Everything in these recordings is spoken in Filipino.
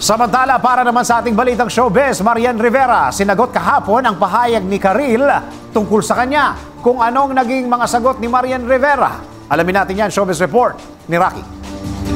Samantala, para naman sa ating balitang showbiz, Marian Rivera, sinagot kahapon ang pahayag ni Karil tungkol sa kanya kung anong naging mga sagot ni Marian Rivera. Alamin natin yan, showbiz report ni Rocky.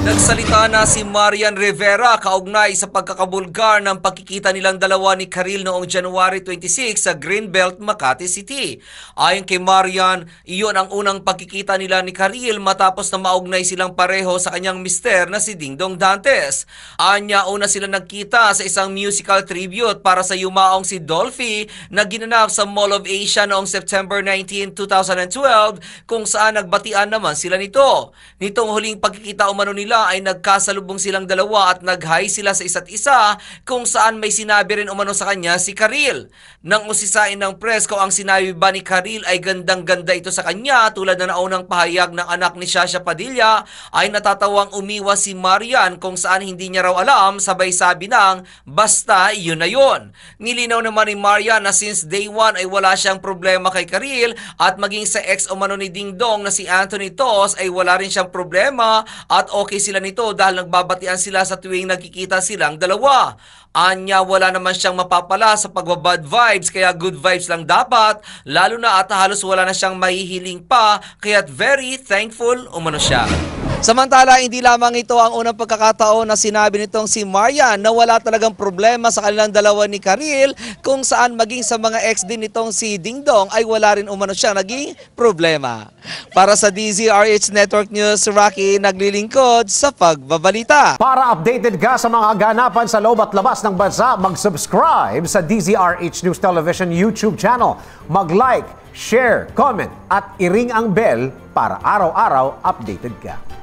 Nagsalita na si Marian Rivera kaugnay sa pagkakabulgar ng pagkikita nilang dalawa ni Karil noong January 26 sa Greenbelt, Makati City. Ayon kay Marian, iyon ang unang pagkikita nila ni Karil matapos na maugnay silang pareho sa kanyang mister na si Dingdong Dantes. Anya, una sila nagkita sa isang musical tribute para sa yumaong si Dolphy na ginanap sa Mall of Asia noong September 19, 2012 kung saan nagbatian naman sila nito. Nitong huling pagkikita umano nila ay nagkasalubong silang dalawa at nag-hi sila sa isa't isa kung saan may sinabi rin umano sa kanya si Karil. Nang usisain ng press kung ang sinabi ba ni Karil ay gandang-ganda ito sa kanya tulad na naunang pahayag ng anak ni Shasha Padilla ay natatawang umiwas si Marian kung saan hindi niya raw alam sabay sabi ng basta yun na yun. Nilinaw naman ni Marian na since day one ay wala siyang problema kay Karil at maging sa ex umano ni Ding Dong na si Anthony Tos ay wala rin siyang problema at okay sila nito dahil nagbabatian sila sa tuwing nagkikita silang dalawa. Anya wala naman siyang mapapala sa pagbabad vibes kaya good vibes lang dapat lalo na at halos wala na siyang mahihiling pa kaya't very thankful umano siya. Samantala, hindi lamang ito ang unang pagkakataon na sinabi nitong si Marian na wala talagang problema sa kanilang dalawa ni Karil kung saan maging sa mga ex din nitong si Dingdong ay wala rin umano siya naging problema. Para sa DZRH Network News, Rocky naglilingkod sa pagbabalita. Para updated ka sa mga ganapan sa loob at labas ng bansa, mag-subscribe sa DZRH News Television YouTube channel. Mag-like, share, comment at iring ang bell para araw-araw updated ka.